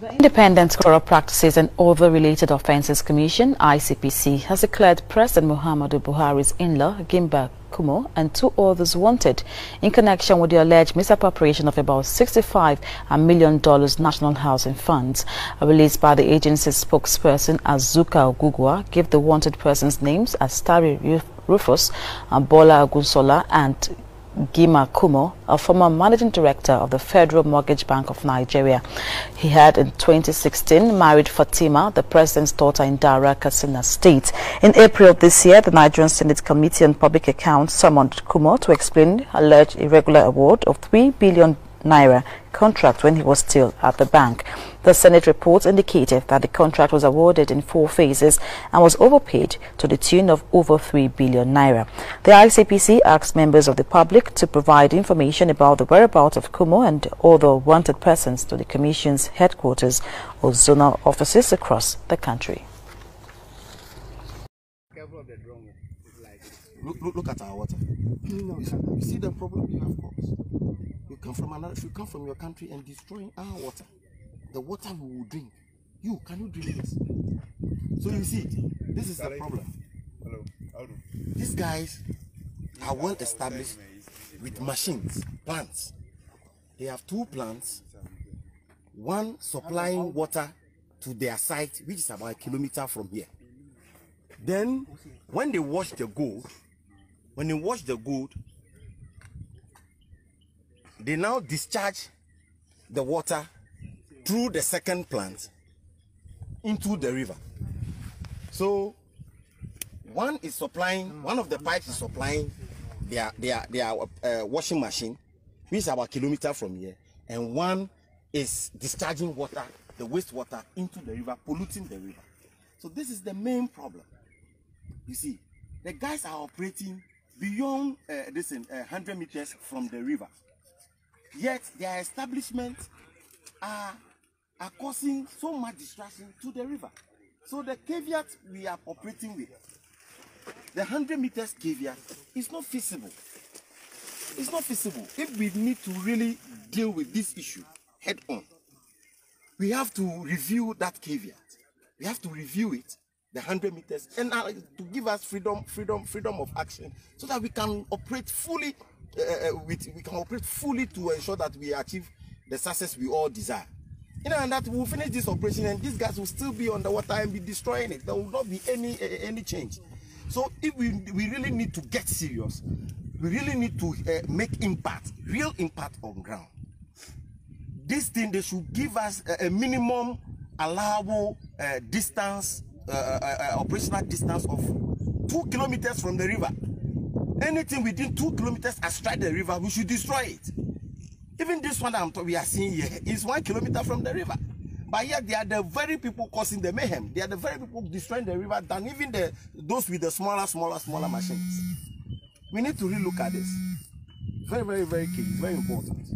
The Independent Corrupt Practices and Other Related Offences Commission, ICPC, has declared President Muhammadu Buhari's in-law, Gimba Kumo, and two others wanted in connection with the alleged misappropriation of about $65 million national housing funds. A release by the agency's spokesperson, Azuka Ogugua, gave the wanted persons names as Tari Rufus, Bola Ogunsola, and Gimba Kumo, a former managing director of the Federal Mortgage Bank of Nigeria. He had in 2016 married Fatima, the president's daughter in Daura, Katsina State. In April of this year, the Nigerian Senate Committee on Public Accounts summoned Kumo to explain alleged irregular award of 3 billion naira contract when he was still at the bank. The Senate reports indicated that the contract was awarded in four phases and was overpaid to the tune of over 3 billion naira. The ICPC asked members of the public to provide information about the whereabouts of Kumo and other wanted persons to the Commission's headquarters or zonal offices across the country. Look, look, look at our water. Mm, you see, you see the problem you have caused. You come from another, if you come from your country and destroying our water, the water we will drink, you can you drink this? So you see, this is the problem. Hello. How do? These guys are well established with machines, plants. They have two plants, one supplying water to their site, which is about a kilometer from here. Then, when they wash the gold, when they wash the gold, they now discharge the water through the second plant into the river. So one is supplying, one of the pipes is supplying their their their uh, washing machine, which is about kilometer from here, and one is discharging water, the wastewater into the river, polluting the river. So this is the main problem. You see, the guys are operating beyond uh, this in, uh, 100 meters from the river. Yet their establishments are, are causing so much distraction to the river. So the caveat we are operating with, the 100 meters caveat, is not feasible. It's not feasible. If we need to really deal with this issue head on, we have to review that caveat. We have to review it, the 100 meters, and uh, to give us freedom, freedom, freedom of action, so that we can operate fully. Uh, with, we can operate fully to ensure that we achieve the success we all desire. You know, and that we'll finish this operation, and these guys will still be on the water and be destroying it. There will not be any uh, any change. So, if we we really need to get serious, we really need to uh, make impact, real impact on ground. This thing they should give us a, a minimum allowable uh, distance, uh, uh, uh, operational distance of two kilometers from the river. Anything within two kilometers astride the river, we should destroy it. Even this one I'm we are seeing here is one kilometer from the river. But yet they are the very people causing the mayhem. They are the very people destroying the river than even the those with the smaller, smaller, smaller machines. We need to relook at this. Very, very, very key. It's very important.